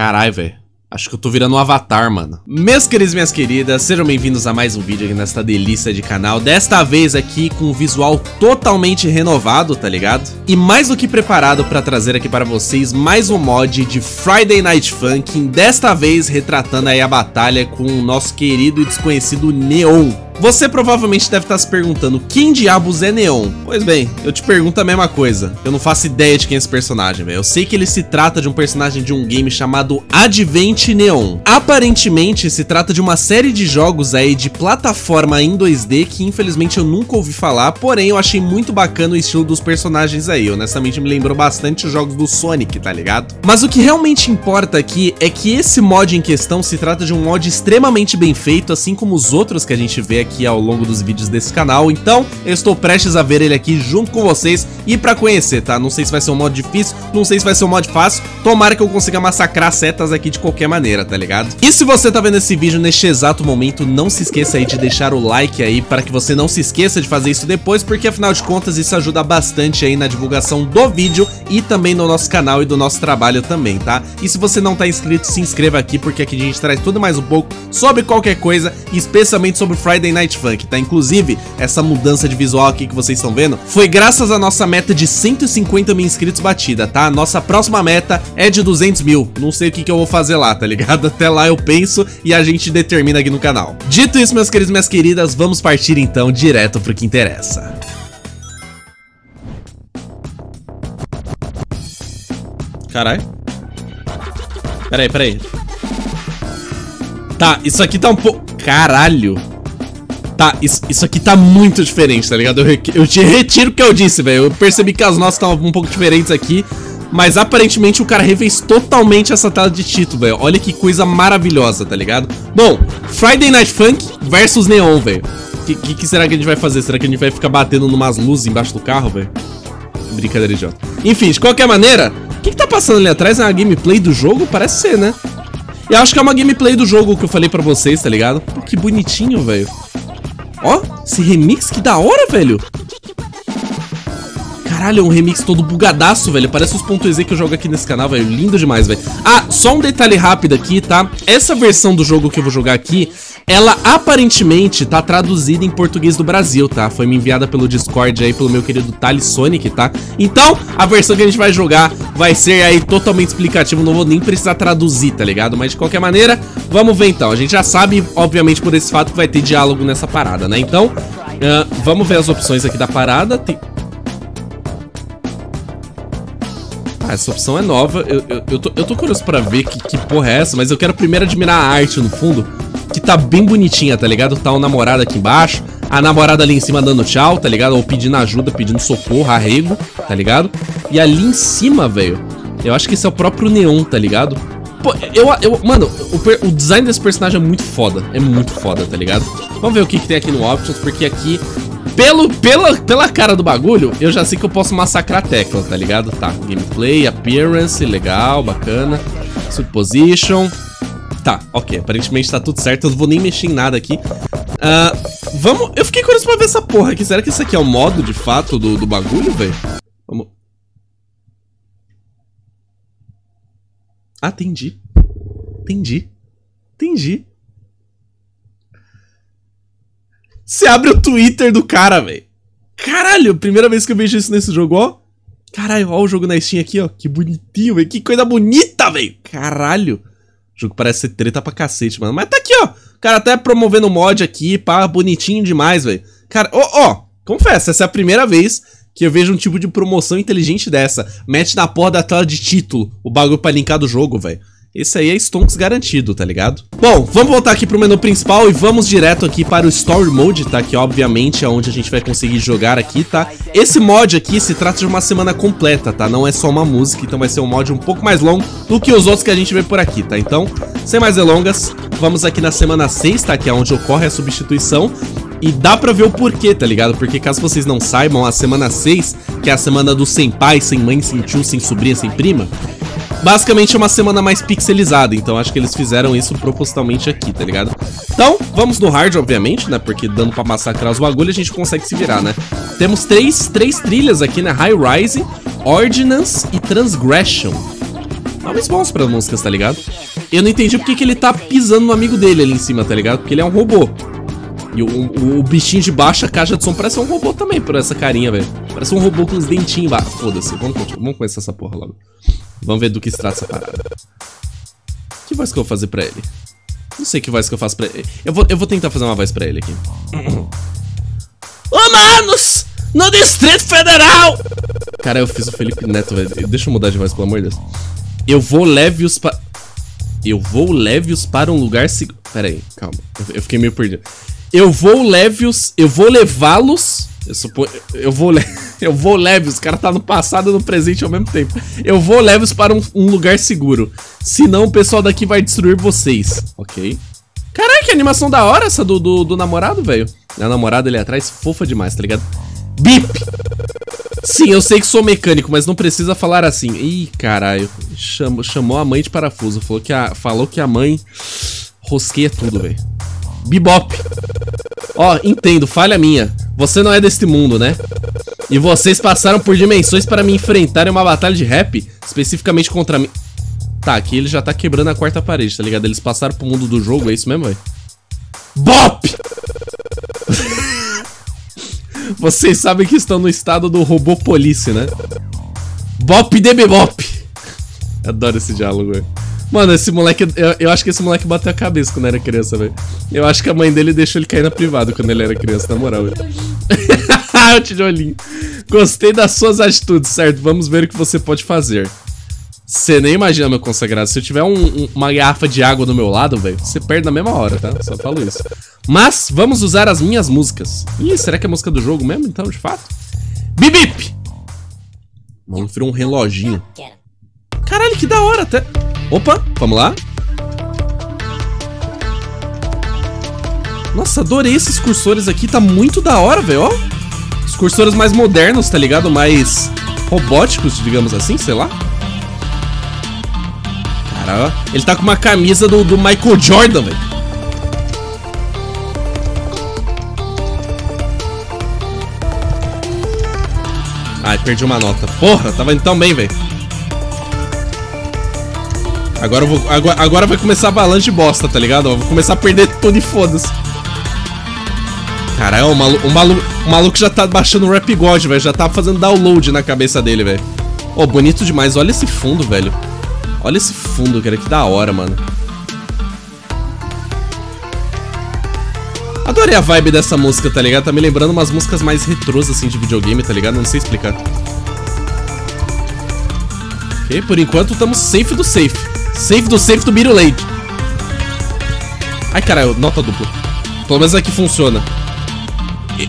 Caralho, velho. Acho que eu tô virando um avatar, mano. Meus queridos e minhas queridas, sejam bem-vindos a mais um vídeo aqui nesta delícia de canal. Desta vez aqui com um visual totalmente renovado, tá ligado? E mais do que preparado pra trazer aqui para vocês mais um mod de Friday Night Funkin'. Desta vez retratando aí a batalha com o nosso querido e desconhecido Neon. Você provavelmente deve estar se perguntando quem diabos é Neon? Pois bem, eu te pergunto a mesma coisa. Eu não faço ideia de quem é esse personagem, velho. Eu sei que ele se trata de um personagem de um game chamado Advent Neon. Aparentemente se trata de uma série de jogos aí de plataforma em 2D que infelizmente eu nunca ouvi falar, porém eu achei muito bacana o estilo dos personagens aí. Honestamente me lembrou bastante os jogos do Sonic, tá ligado? Mas o que realmente importa aqui é que esse mod em questão se trata de um mod extremamente bem feito, assim como os outros que a gente vê aqui aqui ao longo dos vídeos desse canal, então eu estou prestes a ver ele aqui junto com vocês e pra conhecer, tá? Não sei se vai ser um modo difícil, não sei se vai ser um modo fácil, tomara que eu consiga massacrar setas aqui de qualquer maneira, tá ligado? E se você tá vendo esse vídeo neste exato momento, não se esqueça aí de deixar o like aí para que você não se esqueça de fazer isso depois, porque afinal de contas isso ajuda bastante aí na divulgação do vídeo e também no nosso canal e do nosso trabalho também, tá? E se você não tá inscrito, se inscreva aqui, porque aqui a gente traz tudo mais um pouco sobre qualquer coisa, especialmente sobre Friday Night Funk, tá? Inclusive, essa mudança de visual aqui que vocês estão vendo foi graças à nossa meta de 150 mil inscritos batida, tá? Nossa próxima meta é de 200 mil. Não sei o que, que eu vou fazer lá, tá ligado? Até lá eu penso e a gente determina aqui no canal. Dito isso, meus queridos e minhas queridas, vamos partir então direto pro que interessa. Caralho. Peraí, peraí. Tá, isso aqui tá um pouco... Caralho. Tá, isso, isso aqui tá muito diferente, tá ligado? Eu, eu te retiro o que eu disse, velho. Eu percebi que as nossas estavam um pouco diferentes aqui. Mas aparentemente o cara refez totalmente essa tela de título, velho. Olha que coisa maravilhosa, tá ligado? Bom, Friday Night Funk versus Neon, velho. O que, que, que, será que a gente vai fazer? Será que a gente vai ficar batendo numas luzes embaixo do carro, velho? Brincadeira idiota. Enfim, de qualquer maneira, o que, que tá passando ali atrás? É uma gameplay do jogo? Parece ser, né? Eu acho que é uma gameplay do jogo que eu falei pra vocês, tá ligado? Pô, que bonitinho, velho. Ó, esse remix, que da hora, velho. Caralho, é um remix todo bugadaço, velho. Parece os .exe que eu jogo aqui nesse canal, velho. Lindo demais, velho. Ah, só um detalhe rápido aqui, tá? Essa versão do jogo que eu vou jogar aqui, ela aparentemente tá traduzida em português do Brasil, tá? Foi me enviada pelo Discord aí, pelo meu querido Thales Sonic, tá? Então, a versão que a gente vai jogar vai ser aí totalmente explicativo, não vou nem precisar traduzir, tá ligado? Mas de qualquer maneira, vamos ver então. A gente já sabe, obviamente, por esse fato que vai ter diálogo nessa parada, né? Então, uh, vamos ver as opções aqui da parada. Tem... Ah, essa opção é nova. Eu, eu, eu, tô, eu tô curioso pra ver que, que porra é essa, mas eu quero primeiro admirar a arte no fundo que tá bem bonitinha, tá ligado? Tá o namorado aqui embaixo, a namorada ali em cima dando tchau, tá ligado? Ou pedindo ajuda, pedindo socorro, arrego, tá ligado? E ali em cima, velho, eu acho que esse é o próprio Neon, tá ligado? Pô, eu, eu mano, o, o, design desse personagem é muito foda, é muito foda, tá ligado? Vamos ver o que, que tem aqui no Options, porque aqui, pelo, pela, pela cara do bagulho, eu já sei que eu posso massacrar a tecla, tá ligado? Tá, gameplay, appearance, legal, bacana, position, Tá, ok. Aparentemente tá tudo certo. Eu não vou nem mexer em nada aqui. Uh, vamos... Eu fiquei curioso pra ver essa porra aqui. Será que isso aqui é o modo, de fato, do, do bagulho, velho? Vamos... Ah, entendi. Entendi. Entendi. Você abre o Twitter do cara, velho. Caralho, primeira vez que eu vejo isso nesse jogo, ó. Caralho, ó o jogo na Steam aqui, ó. Que bonitinho, velho. Que coisa bonita, velho. Caralho. O jogo parece ser treta pra cacete, mano. Mas tá aqui, ó. O cara até promovendo mod aqui, pá, bonitinho demais, velho. Cara, ó, ó, confesso, essa é a primeira vez que eu vejo um tipo de promoção inteligente dessa. Mete na porra da tela de título o bagulho pra linkar do jogo, velho. Esse aí é Stonks garantido, tá ligado? Bom, vamos voltar aqui pro menu principal e vamos direto aqui para o Story Mode, tá? Que obviamente é onde a gente vai conseguir jogar aqui, tá? Esse mod aqui se trata de uma semana completa, tá? Não é só uma música, então vai ser um mod um pouco mais longo do que os outros que a gente vê por aqui, tá? Então, sem mais delongas, vamos aqui na semana 6, tá? Que é onde ocorre a substituição. E dá pra ver o porquê, tá ligado? Porque caso vocês não saibam, a semana 6, que é a semana do sem pai, sem mãe, sem tio, sem sobrinha, sem prima, basicamente é uma semana mais pixelizada, então acho que eles fizeram isso propositalmente aqui, tá ligado? Então, vamos no hard, obviamente, né? Porque dando pra massacrar os bagulhos, a gente consegue se virar, né? Temos três, três trilhas aqui, né? High Rise, Ordinance e Transgression. nomes bons para músicas, tá ligado? Eu não entendi porque que ele tá pisando no amigo dele ali em cima, tá ligado? Porque ele é um robô. E o, o, o bichinho de baixa caixa de som parece um robô também, por essa carinha, velho. Parece um robô com os dentinhos embaixo. Foda-se, vamos, vamos começar essa porra logo. Vamos ver do que se trata essa parada. Que voz que eu vou fazer pra ele? Não sei que voz que eu faço pra ele. Eu vou, eu vou tentar fazer uma voz pra ele aqui. Ô, manos! No Distrito Federal! Cara, eu fiz o Felipe Neto, velho. Deixa eu mudar de voz, pelo amor de Deus. Eu vou leve-os para... Eu vou leve-os para um lugar seguro... Pera aí, calma. Eu, eu fiquei meio perdido. Eu vou leve-os... Eu vou levá-los... Eu suponho... Eu vou... Le... Eu vou leve-os. O cara tá no passado e no presente ao mesmo tempo. Eu vou leve-os para um, um lugar seguro. Senão o pessoal daqui vai destruir vocês. Ok. Caralho, que animação da hora essa do, do, do namorado, velho. A namorada ali atrás, fofa demais, tá ligado? Bip! Sim, eu sei que sou mecânico, mas não precisa falar assim. Ih, caralho. Chamou, chamou a mãe de parafuso. Falou que a, falou que a mãe rosqueia tudo, velho. Bebop. Ó, entendo, falha minha. Você não é deste mundo, né? E vocês passaram por dimensões para me enfrentar em uma batalha de rap, especificamente contra mim. Tá, aqui ele já tá quebrando a quarta parede, tá ligado? Eles passaram pro mundo do jogo, é isso mesmo, velho? BOP! Vocês sabem que estão no estado do robô police, né? Bop de bebop. Adoro esse diálogo, velho. Mano, esse moleque. Eu, eu, acho que esse moleque bateu a cabeça quando era criança, velho. Eu acho que a mãe dele deixou ele cair na privada quando ele era criança, na moral, velho. o tijolinho. Gostei das suas atitudes, certo? Vamos ver o que você pode fazer. Você nem imagina, meu consagrado. Se eu tiver um, um, uma garrafa de água do meu lado, velho, você perde na mesma hora, tá? Só falo isso. Mas vamos usar as minhas músicas. Ih, será que é música do jogo mesmo, então, de fato? Bibip! Vamos virar um reloginho. Caralho, que da hora até. Opa, vamos lá. Nossa, adorei esses cursores aqui. Tá muito da hora, velho. Os cursores mais modernos, tá ligado? Mais robóticos, digamos assim, sei lá. Cara, ó. Ele tá com uma camisa do, do Michael Jordan, velho. Ai, perdi uma nota. Porra, tava indo tão bem, velho. Agora vou. Agora, agora vai começar a balança de bosta, tá ligado? Eu vou começar a perder tudo e foda-se. Caralho, o, malu o, malu o maluco já tá baixando o Rap God, velho. Já tá fazendo download na cabeça dele, velho. Oh, bonito demais. Olha esse fundo, velho. Olha esse fundo, cara. Que da hora, mano. Adorei a vibe dessa música, tá ligado? Tá me lembrando umas músicas mais retrôs, assim, de videogame, tá ligado? Não sei explicar. Ok, por enquanto estamos safe do safe. Safe do safe do Middle Age. Ai, caralho, nota dupla. Pelo menos aqui funciona.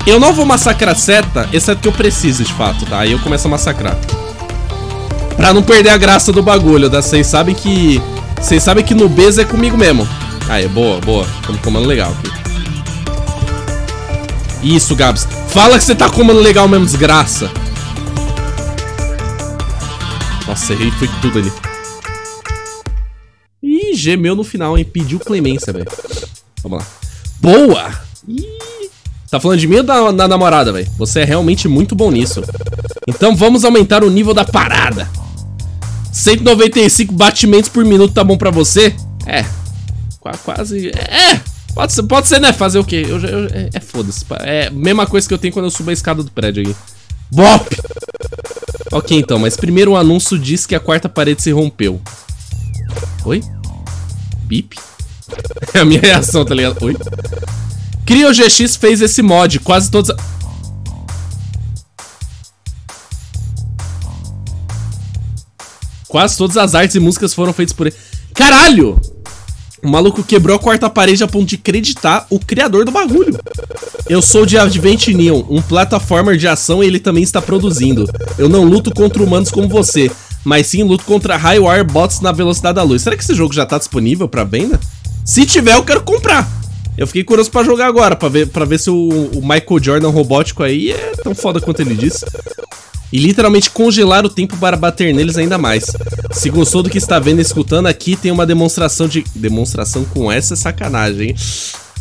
Eu não vou massacrar seta, exceto que eu preciso, de fato, tá? Aí eu começo a massacrar. Pra não perder a graça do bagulho, tá? Vocês sabem que... Vocês sabem que no Bez é comigo mesmo. Aí, boa, boa. Estamos comando legal aqui. Isso, Gabs. Fala que você tá comando legal mesmo, desgraça. Nossa, errei foi tudo ali. Ih, gemeu no final, hein? Pediu clemência, velho. Vamos lá. Boa! Tá falando de mim ou da, da namorada, velho? Você é realmente muito bom nisso. Então vamos aumentar o nível da parada. 195 batimentos por minuto tá bom pra você? É. Quase... É! Pode ser, pode ser, né? Fazer o quê? Eu, eu, é, é foda-se. É a mesma coisa que eu tenho quando eu subo a escada do prédio aí. Bop! Ok, então, mas primeiro o anúncio diz que a quarta parede se rompeu. Oi? Bip? É a minha reação, tá ligado? Oi? CryoGX fez esse mod, quase todos... Quase todas as artes e músicas foram feitas por ele. Caralho! O maluco quebrou a quarta parede a ponto de acreditar o criador do bagulho. Eu sou de Advent Neon, um plataformer de ação e ele também está produzindo. Eu não luto contra humanos como você, mas sim luto contra Highwire Bots na velocidade da luz. Será que esse jogo já está disponível para venda? Se tiver, eu quero comprar. Eu fiquei curioso pra jogar agora, pra ver, pra ver se o, o Michael Jordan robótico aí é tão foda quanto ele disse e literalmente congelar o tempo para bater neles ainda mais. Se gostou do que está vendo e escutando, aqui tem uma demonstração de... Demonstração com essa sacanagem, hein?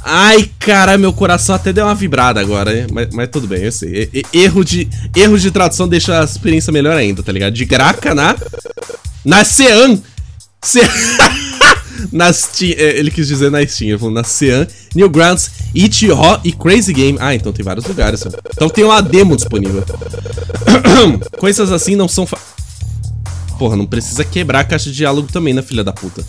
Ai, cara, meu coração até deu uma vibrada agora? Mas, mas tudo bem, eu sei. Erro de, erro de tradução deixa a experiência melhor ainda, tá ligado? De graca na... Na Cean! Ce... na Steam, é, ele quis dizer na Steam, ele falou na Sean, Newgrounds, Ichiho e Crazy Game. Ah, então tem vários lugares. Então tem uma demo disponível. Coisas assim não são... Porra, não precisa quebrar a caixa de diálogo também, né, filha da puta?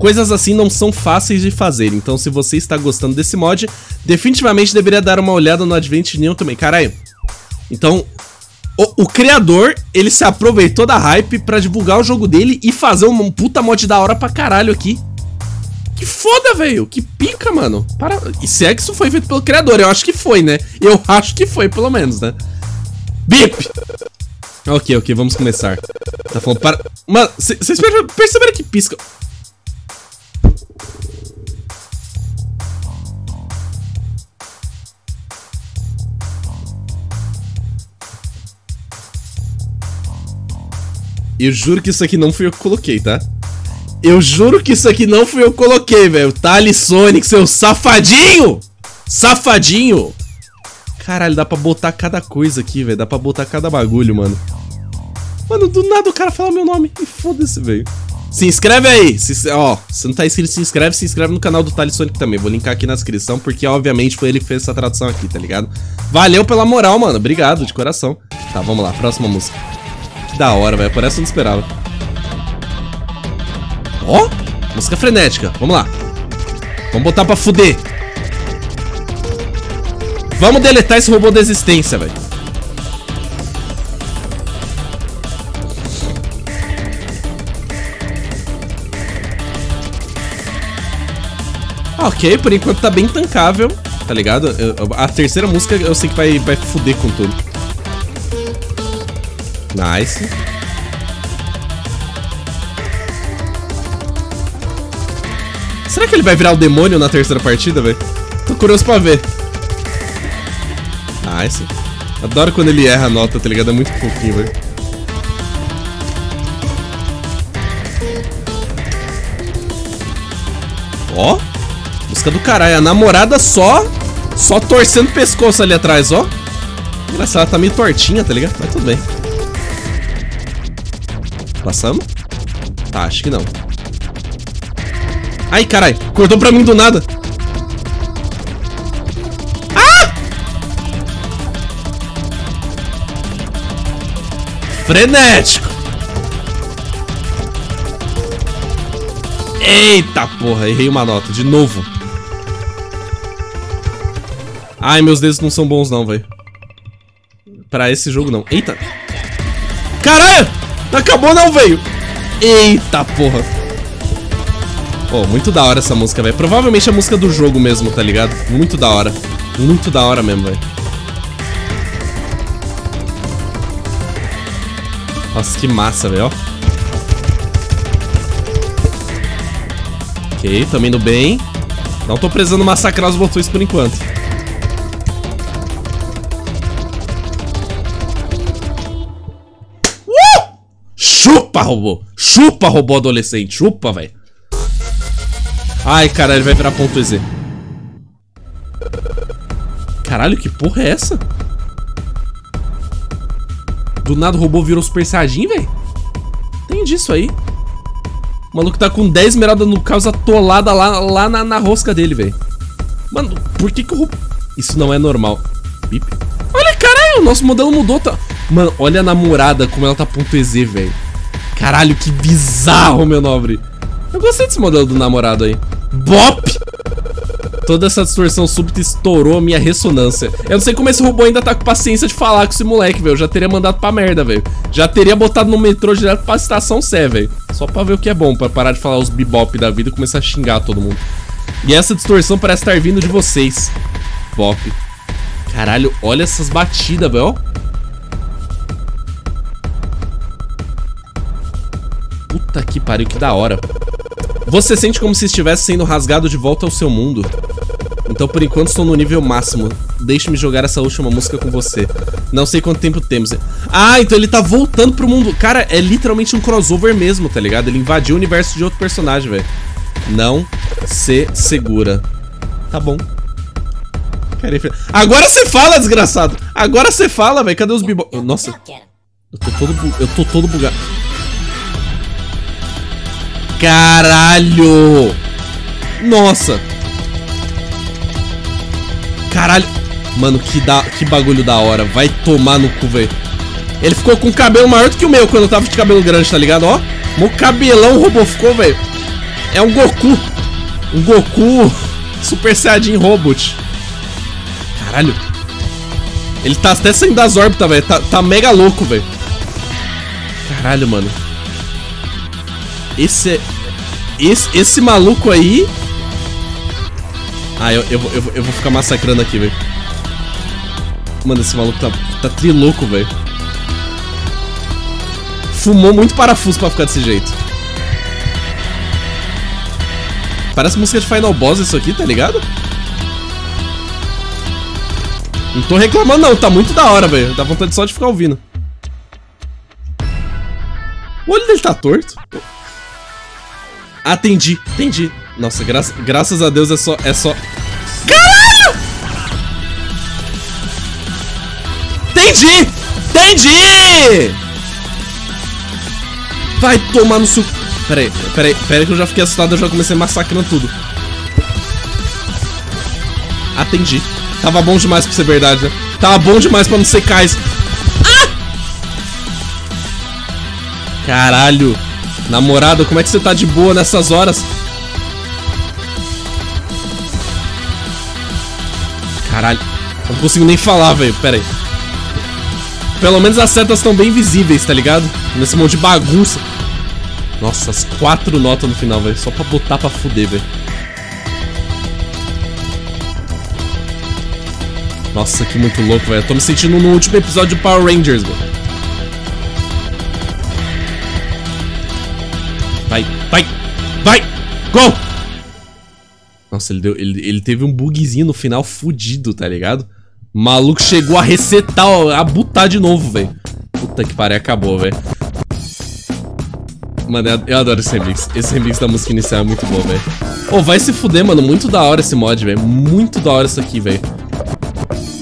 Coisas assim não são fáceis de fazer, então se você está gostando desse mod, definitivamente deveria dar uma olhada no Advent Neon também. Caralho. Então, o, o, criador, ele se aproveitou da hype pra divulgar o jogo dele e fazer um puta mod da hora pra caralho aqui. Que foda, velho. Que pica, mano. Para... E se é que isso foi feito pelo criador? Eu acho que foi, né? Eu acho que foi, pelo menos, né? Bip! Ok, ok, vamos começar. Tá falando para... Mano, vocês perceberam que pisca... Eu juro que isso aqui não fui eu que coloquei, tá? Eu juro que isso aqui não fui eu que coloquei, velho. Thales Sonic, seu safadinho! Safadinho! Caralho, dá pra botar cada coisa aqui, velho. Dá pra botar cada bagulho, mano. Mano, do nada o cara fala meu nome. E foda-se, velho. Se inscreve aí. Se, ó, se não tá inscrito, se inscreve. Se inscreve no canal do Thales Sonic também. Vou linkar aqui na descrição, porque obviamente foi ele que fez essa tradução aqui, tá ligado? Valeu pela moral, mano. Obrigado, de coração. Tá, vamos lá. Próxima música da hora, velho. Parece que eu não esperava. Ó, música frenética. Vamos lá. Vamos botar pra fuder. Vamos deletar esse robô da existência, velho. Ok, por enquanto tá bem tancável, tá ligado? Eu, a terceira música eu sei que vai, vai fuder com tudo. Nice. Será que ele vai virar o demônio na terceira partida, velho? Tô curioso pra ver. Nice. Adoro quando ele erra a nota, tá ligado? É muito pouquinho, velho. Do caralho. A namorada só... Só torcendo o pescoço ali atrás, ó. Engraçado, ela tá meio tortinha, tá ligado? Mas tudo bem. Passamos? Tá, acho que não. Ai, carai. Cortou pra mim do nada. Ah! Frenético. Eita porra, errei uma nota, de novo. Ai, meus dedos não são bons não, velho. Pra esse jogo não. Eita. Caralho! Acabou não, velho. Eita porra. Oh, muito da hora essa música, velho. Provavelmente é a música do jogo mesmo, tá ligado? Muito da hora. Muito da hora mesmo, velho. Nossa, que massa, velho, Ok, tamo indo bem. Não tô precisando massacrar os botões por enquanto. Chupa, robô! Chupa, robô adolescente! Chupa, velho! Ai, caralho, ele vai virar ponto EZ. Caralho, que porra é essa? Do nada o robô virou Super Saiyajin, velho? Entendi isso aí. O maluco tá com 10 esmeraldas no caos atolada lá, lá na, na rosca dele, velho. Mano, por que que o robô... Isso não é normal. Bip. Olha, caralho, o nosso modelo mudou, tá... Mano, olha a namorada como ela tá ponto .ez, velho. Caralho, que bizarro, meu nobre. Eu gostei desse modelo do namorado aí. Bop! Toda essa distorção súbita estourou a minha ressonância. Eu não sei como esse robô ainda tá com paciência de falar com esse moleque, velho. Já teria mandado pra merda, velho. Já teria botado no metrô direto pra estação Sé, velho. Só pra ver o que é bom, pra parar de falar os bebop da vida e começar a xingar todo mundo. E essa distorção parece estar vindo de vocês. Bop. Caralho, olha essas batidas, velho. Puta que pariu, que da hora. Você sente como se estivesse sendo rasgado de volta ao seu mundo. Então, por enquanto, estou no nível máximo. Deixe-me jogar essa última música com você. Não sei quanto tempo temos. Ah, então ele tá voltando pro mundo. Cara, é literalmente um crossover mesmo, tá ligado? Ele invadiu o universo de outro personagem, velho. Não se segura. Tá bom. Agora você fala, desgraçado. Agora você fala, velho. Cadê os bibo... Nossa. Eu tô todo, bu... eu tô todo bugado. Caralho! Nossa! Caralho! Mano, que, da, que bagulho da hora. Vai tomar no cu, velho. Ele ficou com o cabelo maior do que o meu quando eu tava de cabelo grande, tá ligado? Ó, meu cabelão o robô ficou, velho. É um Goku. Um Goku Super Saiyajin Robot. Caralho. Ele tá até saindo das órbitas, velho. Tá, tá mega louco, velho. Caralho, mano. Esse é... Esse, esse maluco aí... Ah, eu, eu, eu, eu vou ficar massacrando aqui, velho. Mano, esse maluco tá, tá trilouco, velho. Fumou muito parafuso pra ficar desse jeito. Parece música de Final Boss isso aqui, tá ligado? Não tô reclamando não, tá muito da hora, velho. Dá vontade só de ficar ouvindo. O olho dele tá torto. Entendi, entendi. Nossa, gra graças a Deus é só... É só... Caralho! Entendi! Entendi! Vai tomar no seu... Peraí, peraí, peraí que eu já fiquei assustado, eu já comecei massacrando tudo. Atendi. Tava bom demais pra ser verdade, né? Tava bom demais pra não ser cais. Ah! Caralho. Namorada, como é que você tá de boa nessas horas? Caralho. Eu não consigo nem falar, velho. Pera aí. Pelo menos as setas estão bem visíveis, tá ligado? Nesse monte de bagunça. Nossa, as quatro notas no final, velho. Só pra botar pra fuder, velho. Nossa, que muito louco, velho. Tô me sentindo no último episódio de Power Rangers, velho. Vai, vai, vai! Go! Nossa, ele, deu, ele, ele teve um bugzinho no final fudido, tá ligado? O maluco chegou a resetar, a botar de novo, velho. Puta que pariu, acabou, velho. Mano, eu, adoro esse remix. Esse remix da música inicial é muito bom, velho. Ô, oh, vai se fuder, mano. Muito da hora esse mod, velho. Muito da hora isso aqui, velho.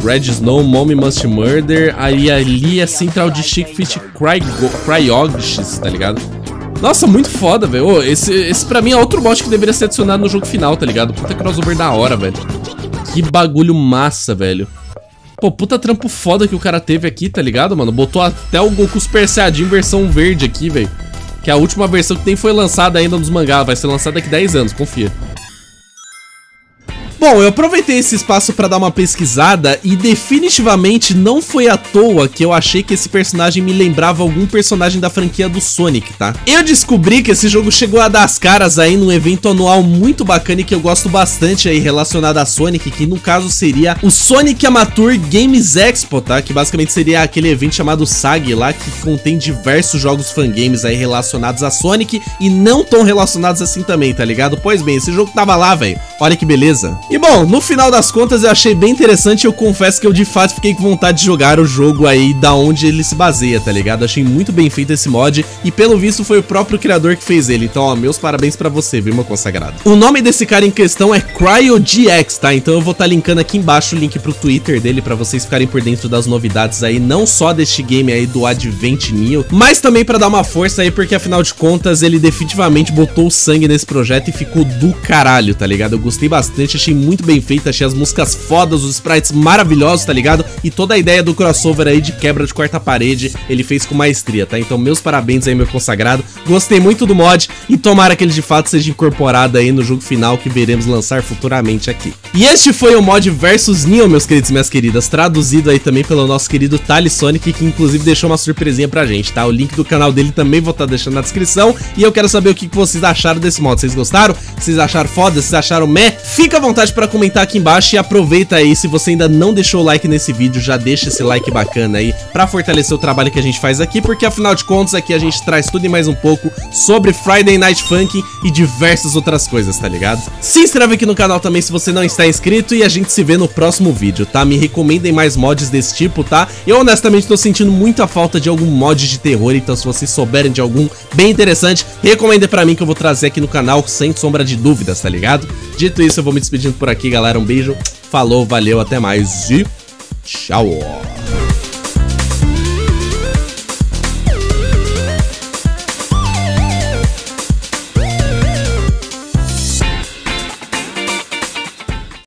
Red Snow, Mommy Must Murder. Aí ali é Central District Fit Cryogis, tá ligado? Nossa, muito foda, velho. Esse, esse pra mim é outro mod que deveria ser adicionado no jogo final, tá ligado? Puta crossover da hora, velho. Que bagulho massa, velho. Pô, puta trampo foda que o cara teve aqui, tá ligado, mano? Botou até o Goku Super Saiyajin versão verde aqui, velho. Que a última versão que nem foi lançada ainda nos mangás, vai ser lançada daqui 10 anos, confia. Bom, eu aproveitei esse espaço para dar uma pesquisada e definitivamente não foi à toa que eu achei que esse personagem me lembrava algum personagem da franquia do Sonic, tá? Eu descobri que esse jogo chegou a dar as caras aí num evento anual muito bacana e que eu gosto bastante aí relacionado a Sonic, que no caso seria o Sonic Amateur Games Expo, tá? Que basicamente seria aquele evento chamado SAG lá, que contém diversos jogos fangames aí relacionados a Sonic e não tão relacionados assim também, tá ligado? Pois bem, esse jogo tava lá, velho. Olha que beleza. E bom, no final das contas eu achei bem interessante eu confesso que eu de fato fiquei com vontade de jogar o jogo aí da onde ele se baseia, tá ligado? Achei muito bem feito esse mod e pelo visto foi o próprio criador que fez ele, então ó, meus parabéns pra você, viu, meu consagrado. O nome desse cara em questão é CryoGX, tá? Então eu vou estar tá linkando aqui embaixo o link pro Twitter dele pra vocês ficarem por dentro das novidades aí, não só deste game aí do Advent mas também pra dar uma força aí, porque afinal de contas ele definitivamente botou sangue nesse projeto e ficou do caralho, tá ligado? Eu gostei bastante, achei muito bem feita, achei as músicas fodas, os sprites maravilhosos, tá ligado? E toda a ideia do crossover aí de quebra de quarta parede, ele fez com maestria, tá? Então meus parabéns aí, meu consagrado. Gostei muito do mod e tomara que ele de fato seja incorporado aí no jogo final que veremos lançar futuramente aqui. E este foi o mod Versus Neo, meus queridos e minhas queridas, traduzido aí também pelo nosso querido Thales Sonic, que inclusive deixou uma surpresinha pra gente, tá? O link do canal dele também vou estar tá deixando na descrição e eu quero saber o que vocês acharam desse mod. Vocês gostaram? Vocês acharam foda? Vocês acharam meh? Fica à vontade pra comentar aqui embaixo e aproveita aí, se você ainda não deixou o like nesse vídeo, já deixa esse like bacana aí pra fortalecer o trabalho que a gente faz aqui, porque afinal de contas aqui a gente traz tudo e mais um pouco sobre Friday Night Funk e diversas outras coisas, tá ligado? Se inscreve aqui no canal também se você não está inscrito e a gente se vê no próximo vídeo, tá? Me recomendem mais mods desse tipo, tá? Eu honestamente tô sentindo muita falta de algum mod de terror, então se vocês souberem de algum bem interessante, recomendem pra mim que eu vou trazer aqui no canal sem sombra de dúvidas, tá ligado? Dito isso, eu vou me despedindo por aqui, galera. Um beijo, falou, valeu, até mais e tchau!